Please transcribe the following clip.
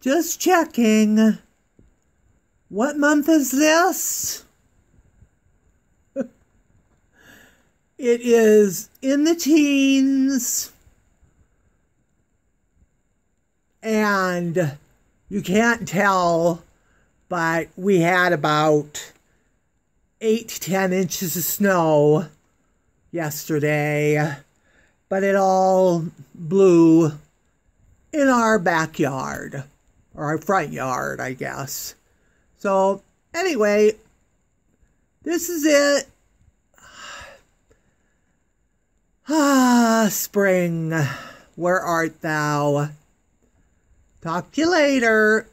Just checking. What month is this? it is in the teens. And you can't tell, but we had about eight to ten inches of snow yesterday, but it all blew in our backyard or our front yard, I guess. So, anyway, this is it. Ah, spring, where art thou? Talk to you later.